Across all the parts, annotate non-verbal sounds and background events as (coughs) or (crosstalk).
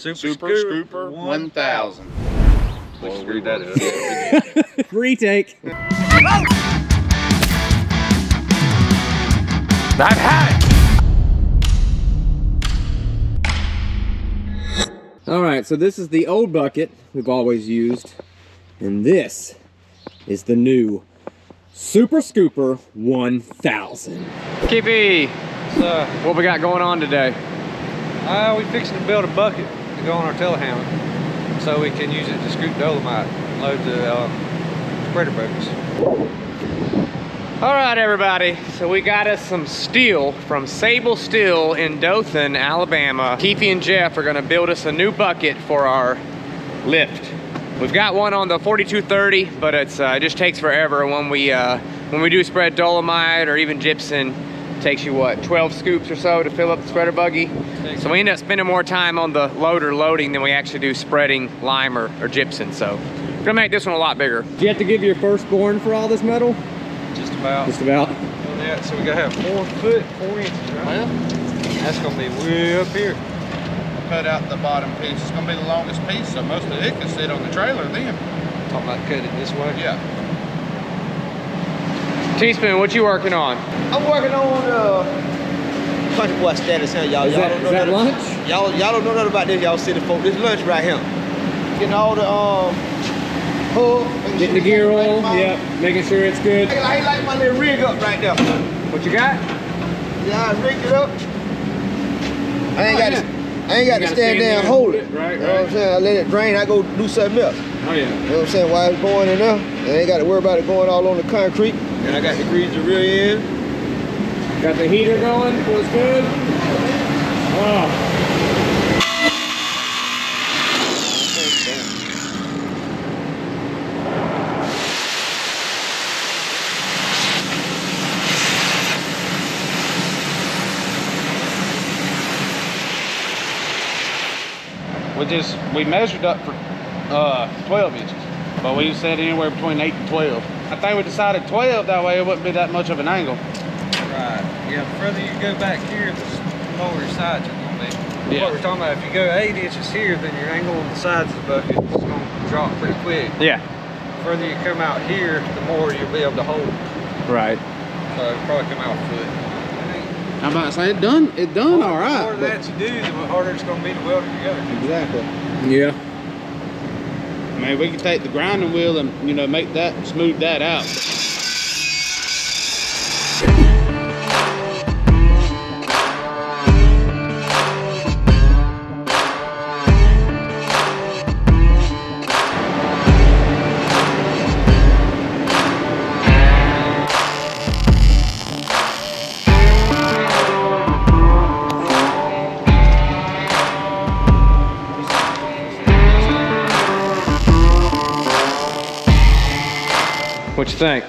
Super, Super Scooper, Scooper 1000. 1000. We screwed that up. Retake. I've had it. All right, so this is the old bucket we've always used, and this is the new Super Scooper 1000. Kippy, So, what we got going on today? uh, we fixing to build a bucket go on our telehandler so we can use it to scoop dolomite and load the uh, spreader boats. All right, everybody. So we got us some steel from Sabel Steel in Dothan, Alabama. Keefe and Jeff are gonna build us a new bucket for our lift. We've got one on the 4230, but it's uh, it just takes forever when we uh, when we do spread dolomite or even gypsum. It takes you what 12 scoops or so to fill up the spreader buggy. So we end up spending more time on the loader loading than we actually do spreading lime or, or gypsum. So we're gonna make this one a lot bigger. Do you have to give your firstborn for all this metal? Just about. Just about. Yeah, so we gotta have four foot, four inches, right? That's gonna be way up here. Cut out the bottom piece. It's gonna be the longest piece, so most of it can sit on the trailer then. Talking about cutting it this way. Yeah. Teaspoon, what you working on? I'm working on uh country boy status here, y'all. Is y'all that, don't is know that nothing- lunch? Y'all y'all don't know nothing about this, y'all city folk. This lunch right here. Getting all the um making Getting the gear on, right oil, in my- yep, making sure it's good. I ain't like my little rig up right there. What you got? Yeah, I rigged it up. I ain't got to, I ain't got to gotta stand there and hold it. Right, You know what I'm saying? I let it drain, I go do something else. Oh yeah. You know what I'm saying? While it's going in there, I ain't got to worry about it going all on the concrete. And I got the grease the rear end. Got the heater going, feels good. Oh, We just we measured up for uh, 12 inches, but we said anywhere between 8 and 12. I think we decided 12 that way it wouldn't be that much of an angle. Right. Yeah, the further you go back here, the lower your sides are gonna be. Yeah. What we're talking about, if you go eight inches here, then your angle on the sides of the bucket is gonna drop pretty quick. Yeah. The further you come out here, the more you'll be able to hold. Right. So it'll probably come out a foot. I'm about to say it done. It done All right. The more that you do, the harder it's gonna be to weld it together. Exactly. yeah. I mean, we can take the grinding wheel and you know make that smooth that out. What think?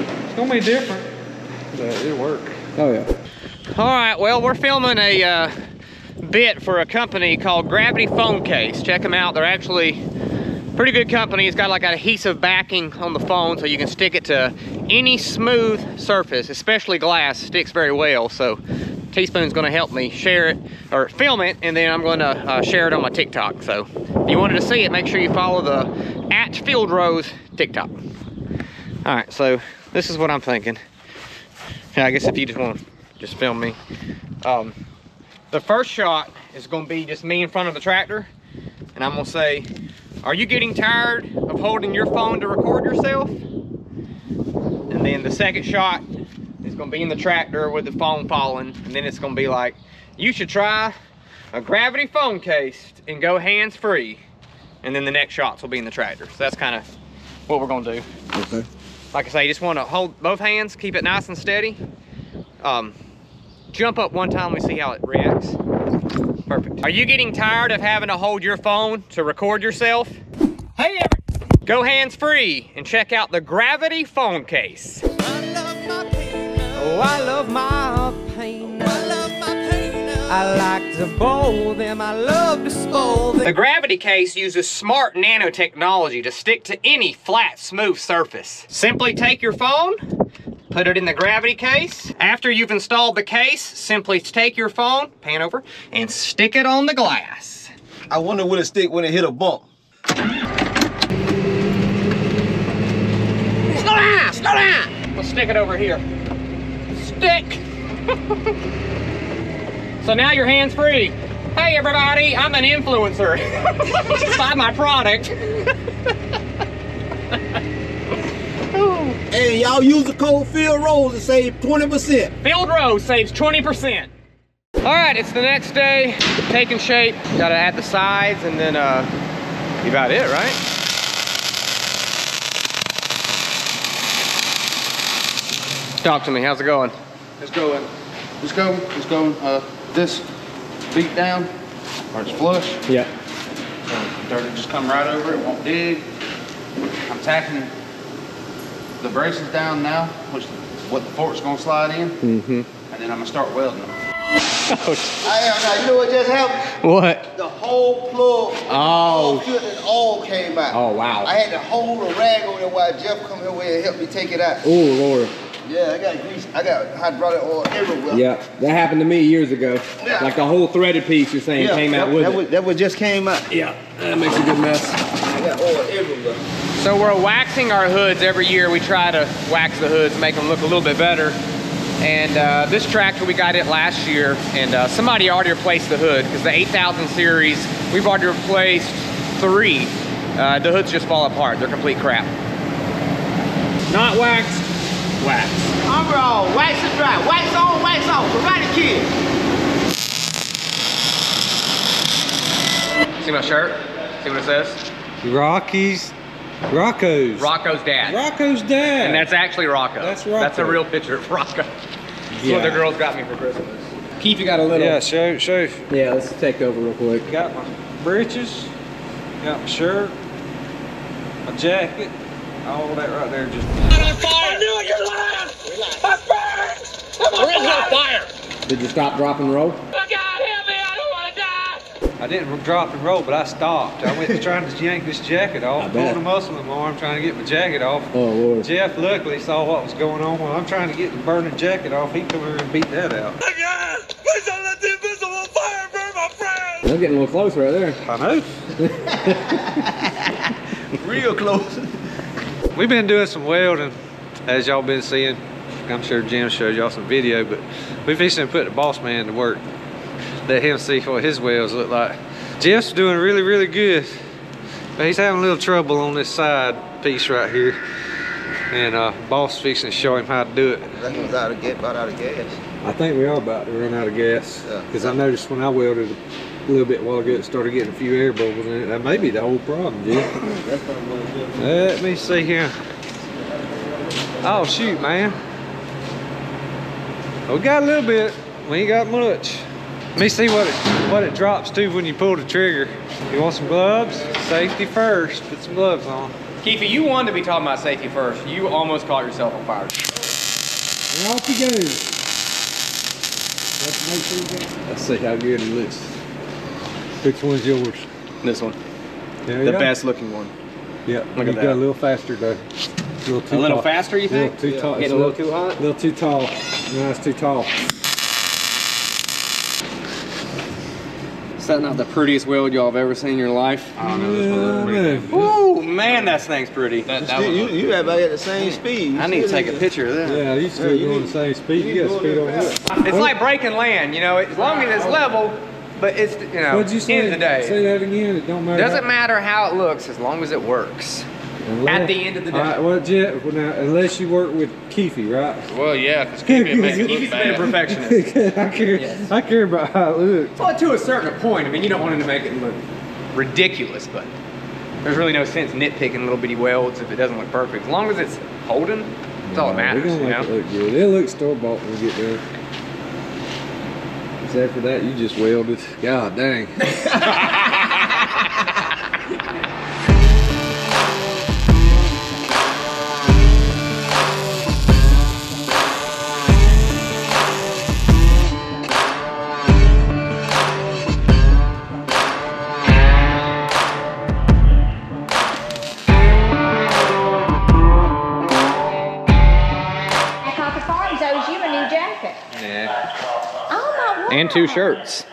It's gonna be different, but it'll work. Oh yeah. All right, well, we're filming a uh, bit for a company called Gravity Phone Case. Check them out. They're actually pretty good company. It's got like an adhesive backing on the phone so you can stick it to any smooth surface, especially glass, sticks very well. So Teaspoon's gonna help me share it or film it and then I'm gonna uh, share it on my TikTok. So if you wanted to see it, make sure you follow the at Field Rows TikTok. All right, so this is what I'm thinking. Yeah, I guess if you just want to just film me. Um, the first shot is going to be just me in front of the tractor, and I'm going to say, "Are you getting tired of holding your phone to record yourself?" And then the second shot is going to be in the tractor with the phone falling, and then it's going to be like, "You should try a gravity phone case and go hands free." And then the next shots will be in the tractor. So that's kind of what we're going to do. Okay. Like I say, you just want to hold both hands, keep it nice and steady. Um, jump up one time, we see how it reacts. Perfect. Are you getting tired of having to hold your phone to record yourself? Hey, go hands free and check out the Gravity phone case. Oh, I love my pain. I like to bowl them. I love to spoil them. The Gravity case uses smart nanotechnology to stick to any flat, smooth surface. Simply take your phone, put it in the Gravity case. After you've installed the case, simply take your phone, pan over, and stick it on the glass. I wonder will it stick when it hit a bump. Slow down, slow down. We'll stick it over here. Stick. (laughs) so now your hand's free. Hey everybody, I'm an influencer. (laughs) Buy my product. Hey, y'all use the code Field Rows to save 20%. Field row saves 20%. All right, it's the next day, taking shape. Gotta add the sides and then uh, be about it, right? Talk to me, how's it going? It's going. It's going. It's going. Uh, this beat down, or it's flush. Yeah. So dirt will just come right over it. Won't dig. I'm tacking the braces down now, which what the fork's gonna slide in, Mm-hmm. and then I'm gonna start welding them. I am now. You know what just happened? What? The whole plug, Oh. all filter and all came out. Oh, wow. I had to hold a rag over there while Jeff come here and help me take it out. Oh, Lord. Yeah, I got grease. I got hydraulic oil everywhere. Yeah, that happened to me years ago. Yeah. Like the whole threaded piece you're saying Yeah, came out that, with that it. Was, that was just came out. yeah, that makes a good mess. I got oil everywhere. So we're waxing our hoods every year. We try to wax the hoods, make them look a little bit better. And uh, this tractor, we got it last year, and uh, somebody already replaced the hood because the 8000 series, we've already replaced three. Uh, the hoods just fall apart. They're complete crap. Not waxed, wax. I'm raw. Wax and dry. Wax on, wax off. Karate kid. See my shirt? See what it says? Rockies, Rocco's. Rocco's dad. Rocco's dad. And that's actually Rocco. That's right. That's a real picture of Rocco. That's Yeah. what the girls got me for Christmas. Keith, you got a little. yeah, show, show. Yeah, let's take over real quick. Got my breeches, got my shirt, my jacket, all that right there just. Did you stop, drop, and roll? I don't want to die! I didn't drop and roll, but I stopped. I went to trying to yank this jacket I off, bet. pulling a muscle in my arm, trying to get my jacket off. Oh, Lord. Jeff luckily saw what was going on while I'm trying to get the burning jacket off. He come over and beat that out. They're getting a little close right there. I know. (laughs) Real close. We've been doing some welding, as y'all been seeing. I'm sure Jim showed y'all some video, but we fixing to put the boss man to work. Let him see what his welds look like. Jeff's doing really, really good. But he's having a little trouble on this side piece right here. And uh, boss fixing to show him how to do it. That one's out of gas, about out of gas. I think we are about to run out of gas. Yeah. Because I noticed when I welded a little bit while ago, it started getting a few air bubbles in it. That may be the whole problem, Jeff. (coughs) That's not what it is. Let me see here. Oh shoot, man. Oh, we got a little bit. We ain't got much. Let me see what it what it drops to when you pull the trigger. You want some gloves? Safety first. Put some gloves on. Keefe, you wanted to be talking about safety first. You almost caught yourself on fire. And off you go. Let's make sure you get. Let's see how good it looks. Which one's yours? This one. There The go. best looking one. Yeah. Look you at got that. a little faster though. A little, too A little tall. faster, you A little think? too tall. Getting a little too hot? A little too tall. No, it's too tall. Is that not the prettiest weld y'all have ever seen in your life? I don't know. This one looks pretty good. Ooh, man, that thing's pretty. That, that Still, one you, looks you about at the same speed. You I need to take a picture of that. Yeah, you still you going need- the same speed. you You got speed that on that. It's like breaking land, you know, as long as it's level, but it's, you know, What'd you say? end of the day. Say that again. It don't matter. Doesn't how- matter how it looks as long as it works. Unless- at the end of the day. All right, well, Jeff, well, now, unless you work with Keefe, right? Well, yeah, because (laughs) keep it makes it Keefe's look been a bad. perfectionist. (laughs) I care. Yes. I care about how it looks. Well, to a certain point. I mean, you don't want him to make it look ridiculous, but there's really no sense nitpicking little bitty welds if it doesn't look perfect. As long as it's holding, that's all that matters, We're gonna know? make it look good. It'll look store bought when we get there. Except for that, you just welded. God dang. (laughs) two shirts.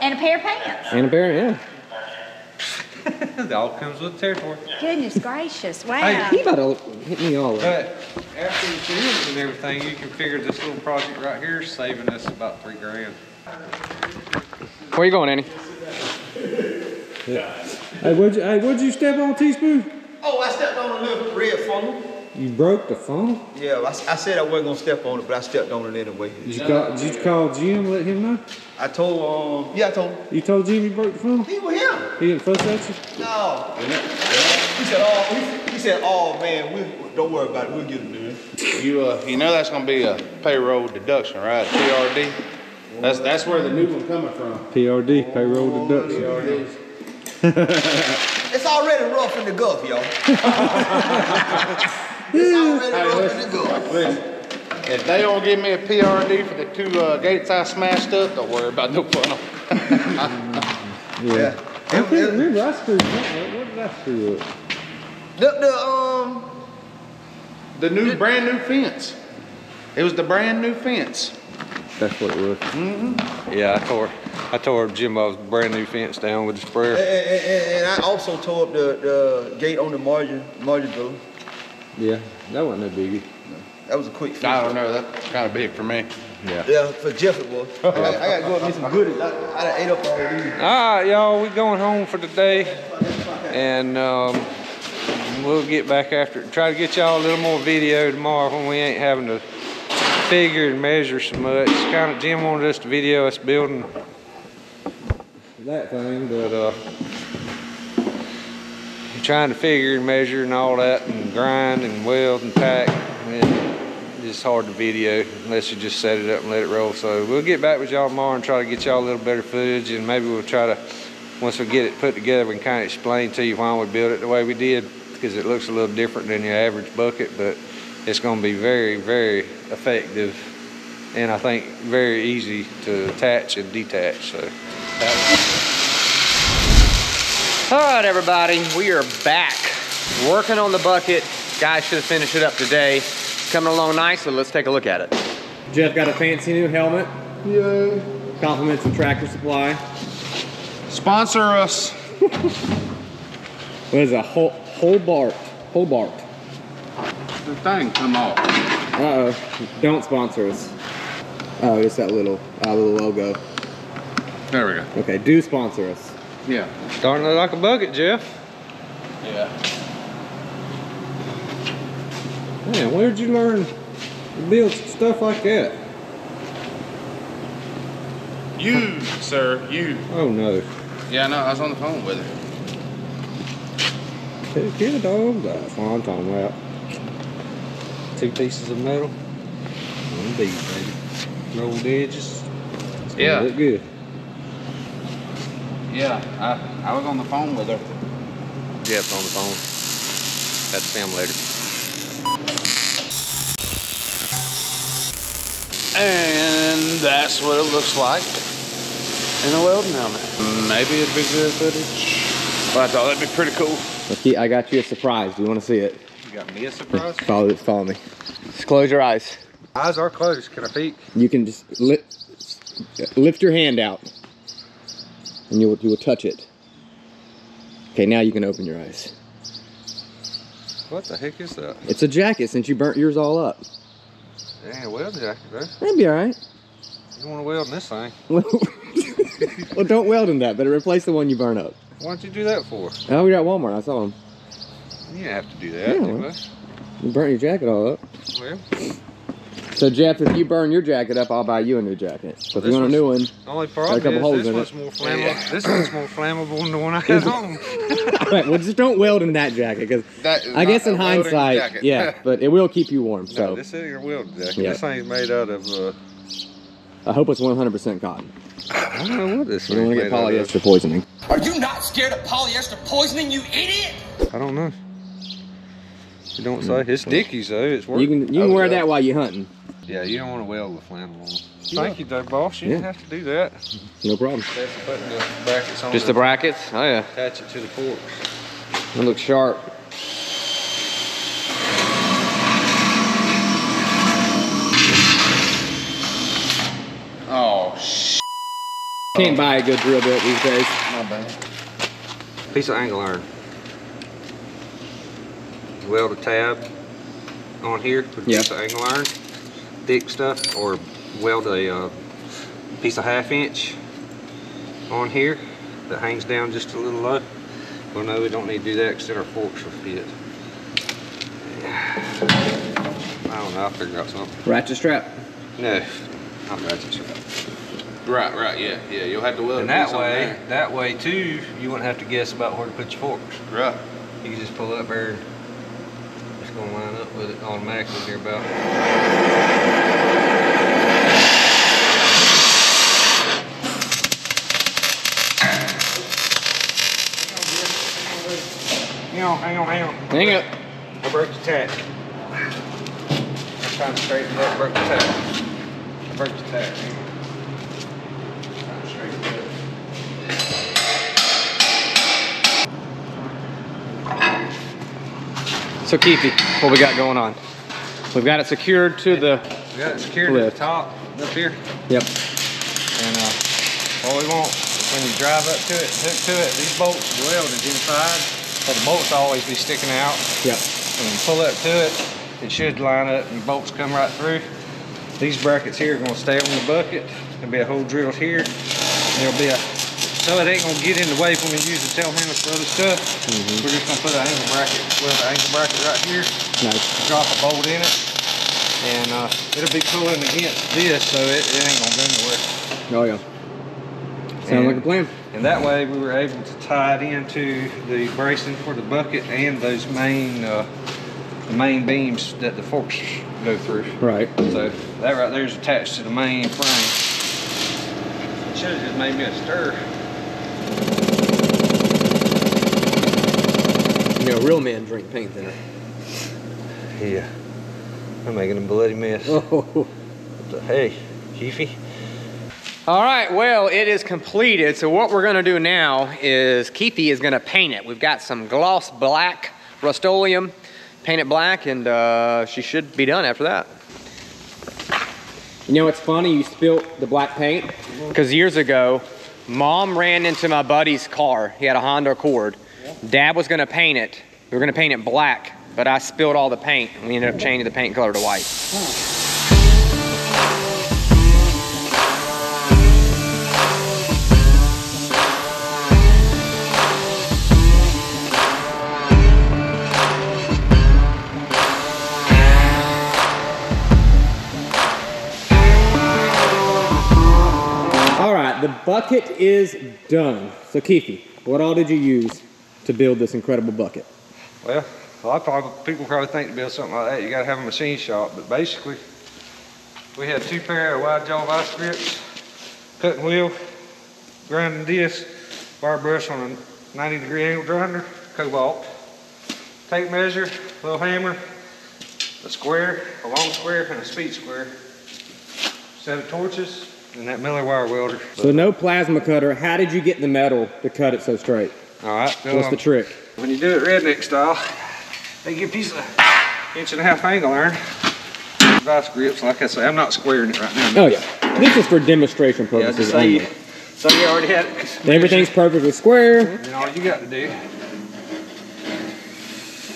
And a pair of pants. And a bear, yeah. (laughs) it all comes with territory. Goodness gracious, wow. He about to hit me all up. But after the shields and everything, you can figure this little project right here is saving us about three grand. Where you going, Annie? Hey, what'd you, hey, what'd you step on, teaspoon? Oh, I stepped on a little red funnel. You broke the phone? Yeah, I, I said I wasn't gonna step on it, but I stepped on it anyway. Did you call, did you call Jim, let him know? I told, um, yeah, I told him. You told Jim you broke the phone? He was here. He didn't fuss at you? No. He said, oh, he, he said, oh man, we don't worry about it. We'll get him there. You, uh, you know that's gonna be a payroll deduction, right? PRD? That's, that's where the new one coming from. PRD, payroll deduction. (laughs) It's already rough in the Gulf, y'all. (laughs) it's already rough in the Gulf. If they don't give me a PRD for the two, uh, gates I smashed up, don't worry about no funnel. (laughs) Yeah. I can't remember, I screwed, what, what did I screw up? The, the, um, The new, brand new fence. It was the brand new fence. That's what it was. Yeah, I tore, I tore Jimbo's brand new fence down with the sprayer. and, and, and- and I also tore up the, the gate on the margin, margin building. Yeah, that wasn't no biggie. That was a quick fix. I don't know, that's kinda big for me. Yeah, Yeah, for Jeff it was. (laughs) I, got, I gotta go and get some goodies. I, I done ate up all of these. All right, y'all, we going home for today, and um, we'll get back after. Try to get y'all a little more video tomorrow when we ain't having to figure and measure so much. Kind of Jim wanted us to video us building That thing, but uh, trying to figure and measure and all that, and grind and weld and tack, and it's hard to video unless you just set it up and let it roll. So we'll get back with y'all tomorrow and try to get y'all a little better footage, and maybe we'll try to, once we get it put together, we can kind of explain to you why we built it the way we did, because it looks a little different than your average bucket, but it's going to be very, very effective, and I think very easy to attach and detach. So. All right, everybody, we are back working on the bucket. Guys should have finished it up today. Coming along nicely. Let's take a look at it. Jeff got a fancy new helmet. Yeah. Compliments of Tractor Supply. Sponsor us. (laughs) What is it? Hol Hobart. Hobart. The thing come off. Uh-oh. Don't sponsor us. Oh, it's that little, uh, little logo. There we go. Okay, do sponsor us. Yeah. Starting to look like a bucket, Jeff. Yeah. man, where'd you learn to build stuff like that? You, sir, you. Oh no. Yeah, I know, I was on the phone with her. Two kid dog, that's what I'm talking about. Two pieces of metal. One bead, baby. Rolled edges. It's gonna Yeah. Look good. Yeah, I, I was on the phone with her. Jeff's on the phone. That's him later. And that's what it looks like in a welding helmet. Maybe it'd be good footage. But I thought that'd be pretty cool. Okay, I got you a surprise. Do you want to see it? You got me a surprise? Follow, follow me. Just close your eyes. Eyes are closed. Can I peek? You can just lift, lift your hand out, and you will, you will touch it. Okay, now you can open your eyes. What the heck is that? It's a jacket since you burnt yours all up. Yeah, weld jacket, bro. That'd be all right. You want to weld in this thing? (laughs) well, don't weld in that, but replace the one you burn up. Why'd you do that for? Oh, we were at Walmart. I saw them. You didn't have to do that, Yeah, did well. you? You burnt your jacket all up. Well, So Jeff, if you burn your jacket up, I'll buy you a new jacket. So if you want a new one, the only Got a problem couple holes is this in one's it. more flammable. This one's more flammable than the one I had home. (laughs) right, well, just don't weld in that jacket because I guess in hindsight, jacket. yeah, (laughs) but it will keep you warm. No, So this ain't a welded jacket. Yeah. This thing's made out of. Uh, I hope it's 100% cotton. (sighs) I don't know what this You don't want thing's to get polyester poisoning. Are you not scared of polyester poisoning, you idiot? I don't know. You don't say. It's Dickies though. It's You can you can Oh, wear yeah. that while you're hunting. Yeah, you don't want to weld the flammable. Thank you, though, boss. You didn't have to do that. No problem. That's putting the brackets on. Just the brackets? Oh yeah. Attach it to the forks. It looks sharp. Oh, sh. Can't buy a good drill bit these days. My bad. Piece of angle iron. Weld a tab on here with a Yeah. piece of angle iron, thick stuff, or weld a uh, piece of half inch on here that hangs down just a little low. Well, no, we don't need to do that because then our forks will fit. I don't know, I'll figure out something. Ratchet strap. No, not ratchet strap. Right, right, yeah, yeah. You'll have to weld And that way, that way too, you wouldn't have to guess about where to put your forks. Right. You can just pull up there and it's gonna line up with it automatically there about. Hang on, hang on, hang on. Hang up. I broke the tack. I'm trying to straighten it up, broke the tack. I broke the tack. So Keithy, what we got going on? We've got it secured to the, We got it secured Lift. the top, up here. yep. And uh, what we want is when you drive up to it, hook to it, these bolts welded inside, so the bolts always be sticking out. Yep. And pull up to it, it should line up and bolts come right through. These brackets here are gonna stay on the bucket. There'll be a hole drilled here. There'll be a, so it ain't gonna get in the way when we use the telehandlers for other stuff. We're just gonna put an angle bracket, weld an angle bracket right here Nice. drop a bolt in it and uh, it'll be pulling against this so it, it ain't gonna go nowhere. Oh yeah. Sound like a plan. And that way we were able to tie it into the bracing for the bucket and those main uh, the main beams that the forks go through. Right. So that right there is attached to the main frame. It should have just made me a stir. You know, real men drink paint thinner. Yeah. I'm making a bloody mess. Oh. Hey, Keefy. all right, well, it is completed. So what we're gonna do now is Keithy is gonna paint it. We've got some gloss black Rust-Oleum, paint it black, and uh, she should be done after that. You know what's funny? You spilt the black paint. Because years ago, mom ran into my buddy's car. He had a Honda Accord. Dad was gonna paint it. We were gonna paint it black, but I spilled all the paint and we ended up changing the paint color to white. All right, the bucket is done. So Keithy, what all did you use to build this incredible bucket? Well, a lot of probably, people probably think to build something like that, you gotta have a machine shop, but basically, we had two pair of wide jaw vice grips, cutting wheel, grinding disc, bar brush on a 90 degree angle grinder, Kobalt, tape measure, little hammer, a square, a long square, and a speed square, set of torches, and that Miller wire welder. So no plasma cutter. How did you get the metal to cut it so straight? All right, What's the trick? When you do it redneck style, they give you a piece of inch and a half angle iron. Vice grips, like I say, I'm not squaring it right now. Oh yeah, this is for demonstration Yeah, purposes just say you, only. so you already had it. Everything's perfectly square. And all you got to do,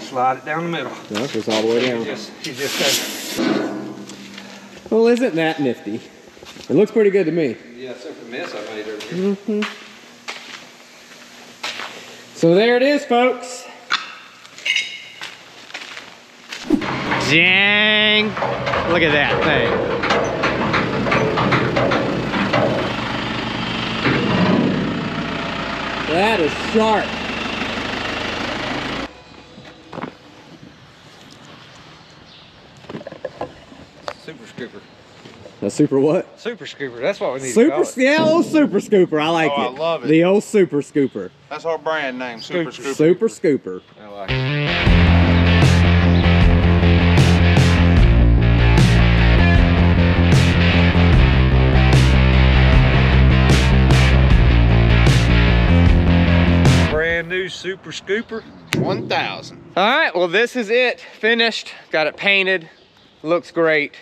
slide it down the middle. No, it's all the way You down. just, you just. Well, isn't that nifty? It looks pretty good to me. Yeah, except for the mess I made over here. hmm So there it is, folks. Dang! Look at that thing. That is sharp. Super what? Super scooper, that's what we need to Super, call it. yeah, old super scooper. I like Oh, I it. love it. The old super scooper. That's our brand name, Super Scooper. Super scooper. I like it. Brand new super scooper. 1,000. All right, well, this is it. Finished. Got it painted. Looks great.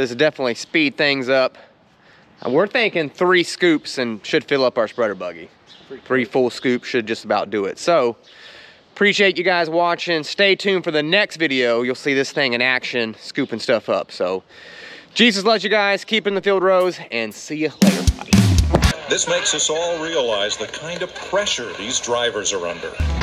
This will definitely speed things up. Uh, we're thinking three scoops and should fill up our spreader buggy. Three full scoops should just about do it. So, appreciate you guys watching. Stay tuned for the next video. You'll see this thing in action, scooping stuff up. So, Jesus loves you guys. Keep in the field rows and see you later. Bye. This makes us all realize the kind of pressure these drivers are under.